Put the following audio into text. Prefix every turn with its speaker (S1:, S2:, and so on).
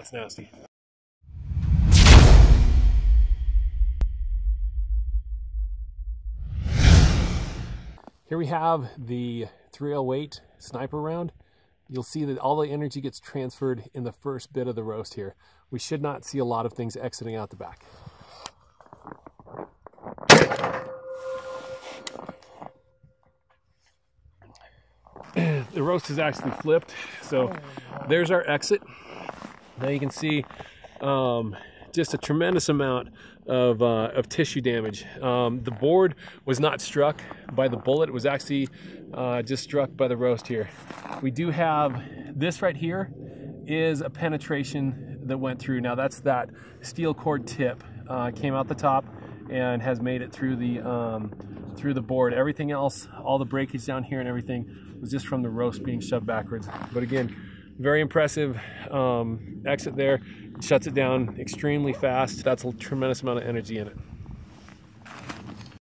S1: That's nasty. Here we have the 308 sniper round. You'll see that all the energy gets transferred in the first bit of the roast here. We should not see a lot of things exiting out the back. the roast is actually flipped. So there's our exit. Now you can see um, just a tremendous amount of, uh, of tissue damage. Um, the board was not struck by the bullet. It was actually uh, just struck by the roast here. We do have this right here is a penetration that went through. Now that's that steel core tip uh, came out the top and has made it through the um, through the board. Everything else, all the breakage down here and everything was just from the roast being shoved backwards. But again, very impressive um, exit there. Shuts it down extremely fast. That's a tremendous amount of energy in it.